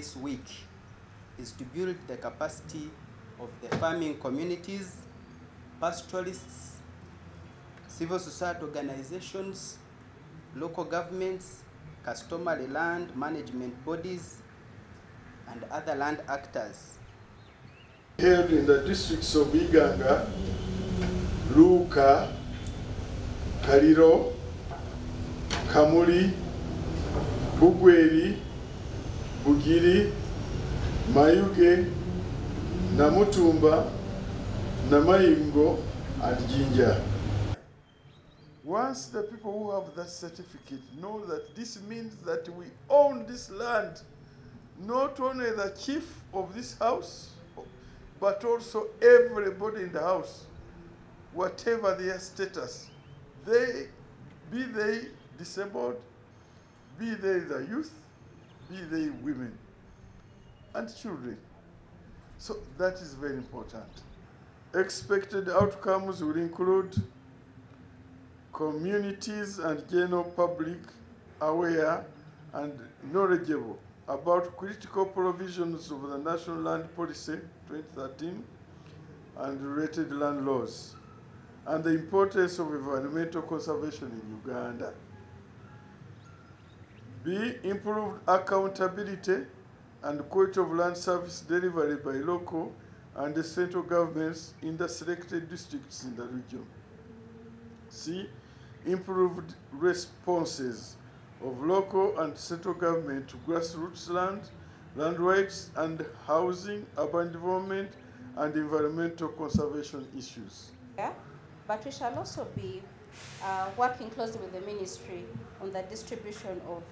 this week is to build the capacity of the farming communities, pastoralists, civil society organizations, local governments, customary land management bodies, and other land actors. held in the districts of Iganga, Luuka, Kaliro, Kamuli, Bugweri, Bugiri, Mayuge, Namutumba, Namayingo, and Jinja. Once the people who have that certificate know that this means that we own this land, not only the chief of this house, but also everybody in the house, whatever their status, they, be they disabled, be they the youth, be they women and children. So that is very important. Expected outcomes will include communities and general public aware and knowledgeable about critical provisions of the National Land Policy 2013 and related land laws, and the importance of environmental conservation in Uganda. B. Improved accountability and quality of land service delivery by local and the central governments in the selected districts in the region. C. Improved responses of local and central government to grassroots land, land rights and housing, urban development, and environmental conservation issues. Yeah, but we shall also be uh, working closely with the ministry on the distribution of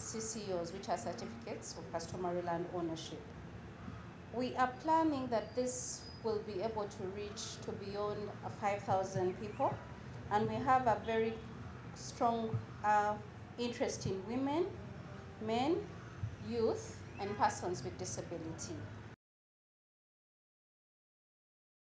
CCOs, which are certificates of customary land ownership. We are planning that this will be able to reach to beyond uh, 5,000 people, and we have a very strong uh, interest in women, men, youth, and persons with disability.